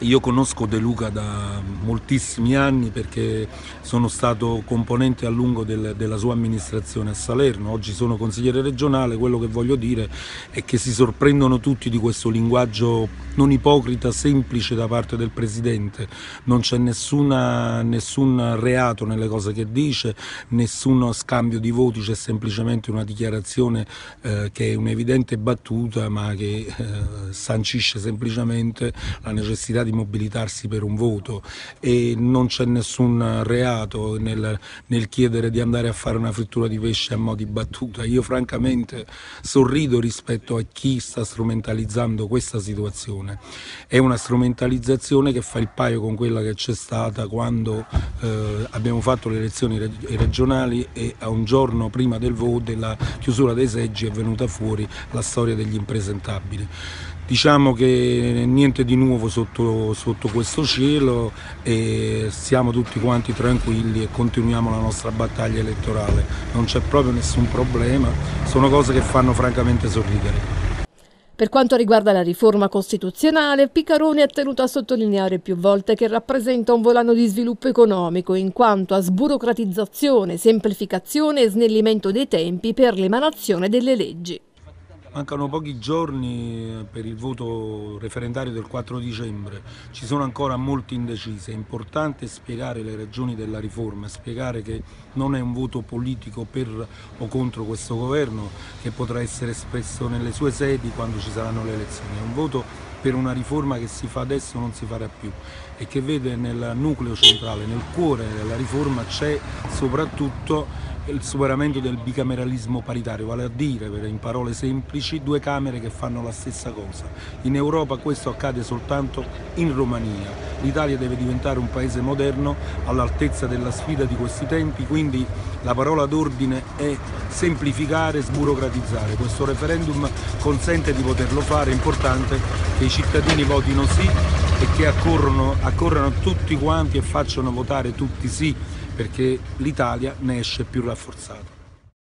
Io conosco De Luca da moltissimi anni perché sono stato componente a lungo del, della sua amministrazione a Salerno, oggi sono consigliere regionale, quello che voglio dire è che si sorprendono tutti di questo linguaggio non ipocrita, semplice da parte del Presidente, non c'è nessun reato nelle cose che dice, nessun scambio di voti, c'è semplicemente una dichiarazione eh, che è un'evidente battuta ma che eh, sancisce semplicemente la necessità di mobilitarsi per un voto e non c'è nessun reato nel, nel chiedere di andare a fare una frittura di pesce a mo' di battuta. Io francamente sorrido rispetto a chi sta strumentalizzando questa situazione. È una strumentalizzazione che fa il paio con quella che c'è stata quando eh, abbiamo fatto le elezioni regionali e a un giorno prima del voto, della chiusura dei seggi, è venuta fuori la storia degli impresentabili. Diciamo che niente di nuovo sotto, sotto, questo cielo e siamo tutti quanti tranquilli e continuiamo la nostra battaglia elettorale. Non c'è proprio nessun problema, sono cose che fanno francamente sorridere. Per quanto riguarda la riforma costituzionale, Picaroni ha tenuto a sottolineare più volte che rappresenta un volano di sviluppo economico in quanto a sburocratizzazione, semplificazione e snellimento dei tempi per l'emanazione delle leggi. Mancano pochi giorni per il voto referendario del 4 dicembre, ci sono ancora molti indecisi, è importante spiegare le ragioni della riforma, spiegare che non è un voto politico per o contro questo governo che potrà essere espresso nelle sue sedi quando ci saranno le elezioni, è un voto per una riforma che si fa adesso non si farà più e che vede nel nucleo centrale, nel cuore della riforma c'è soprattutto il superamento del bicameralismo paritario, vale a dire, in parole semplici, due Camere che fanno la stessa cosa. In Europa questo accade soltanto in Romania. L'Italia deve diventare un paese moderno all'altezza della sfida di questi tempi, quindi la parola d'ordine è semplificare sburocratizzare. Questo referendum consente di poterlo fare, è importante che i cittadini votino sì e che accorrono, accorrano tutti quanti e facciano votare tutti sì perché l'Italia ne esce più rafforzata.